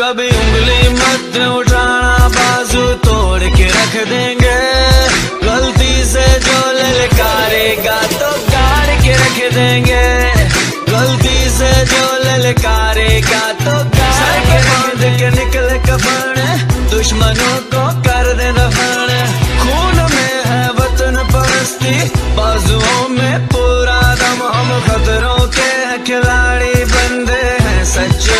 कभी उंगली मत उठाना, बाजू तोड़ के रख देंगे। गलती से जो ललकारेगा तो गाड़ के रख देंगे। गलती से जो ललकारेगा तो गाड़ के रख देंगे निकल कफन दुश्मनों को कर देना फन खून में है वतन परस्ती, बाजुओं में पूरा दम। हम खतरों के खिलाड़ी बंदे हैं, सच्चे